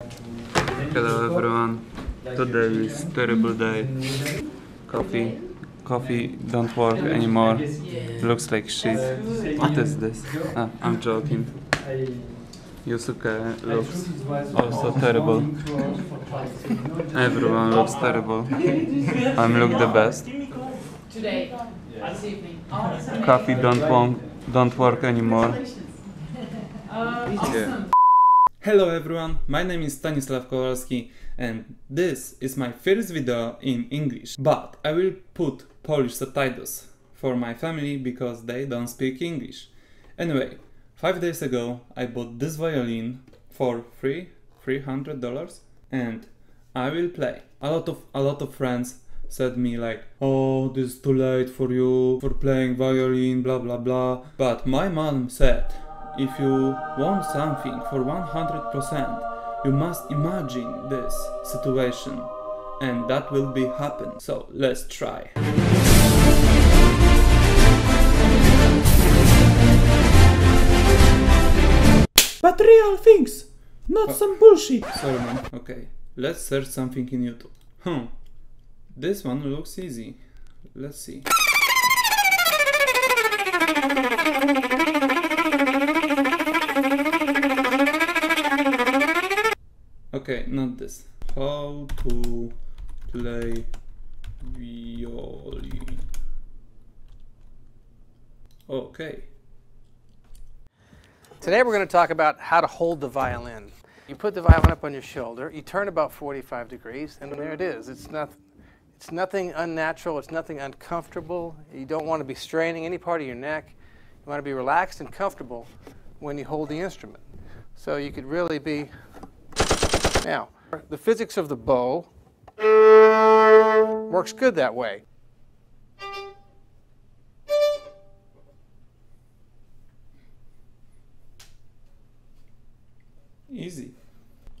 Hello everyone. Today is terrible day. Coffee, coffee don't work anymore. Looks like shit. What is this? Ah, I'm joking. Yusuke looks also terrible. Everyone looks terrible. I'm look the best. today, this evening. That's amazing. Coffee don't work, don't work anymore. Uh, awesome. Hello everyone, my name is Stanislav Kowalski and this is my first video in English. But I will put Polish subtitles for my family because they don't speak English. Anyway, 5 days ago I bought this violin for free, $300 and I will play. A lot of a lot of friends said me like, "Oh, this is too late for you for playing violin, blah blah blah." But my mom said, if you want something for 100%, you must imagine this situation and that will be happen. So let's try. But real things, not some bullshit. Sorry man, okay. Let's search something in YouTube. Hmm. This one looks easy. Let's see. Okay, not this. How to play violin. Okay. Today we're going to talk about how to hold the violin. You put the violin up on your shoulder, you turn about 45 degrees, and there it is. It's, not, it's nothing unnatural, it's nothing uncomfortable. You don't want to be straining any part of your neck. You want to be relaxed and comfortable when you hold the instrument. So you could really be. Now, the physics of the bow works good that way. Easy.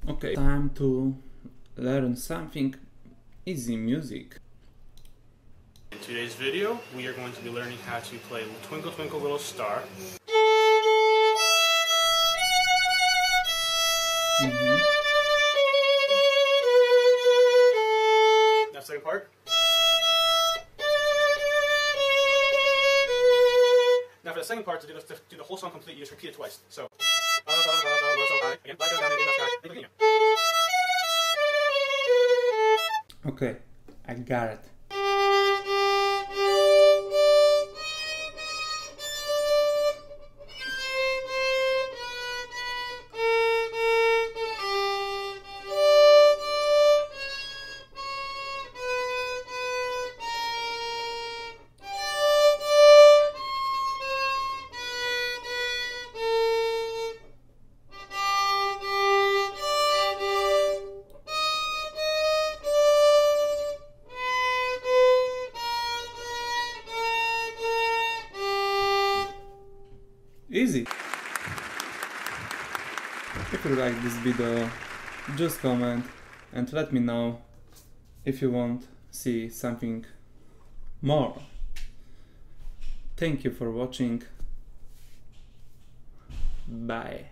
Okay, time to learn something easy music. In today's video, we are going to be learning how to play Twinkle Twinkle Little Star. Mhm. That for the second part, to do, this, to do the whole song complete, you just repeat it twice. So. The. Okay, I got it. Easy. If you like this video, just comment and let me know if you want see something more. Thank you for watching. Bye.